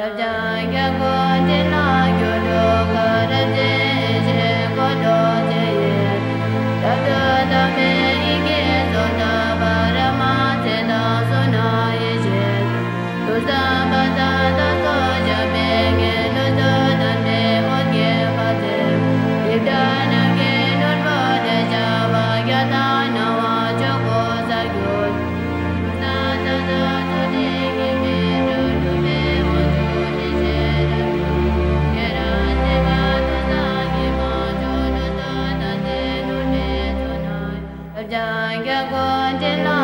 गो न standing on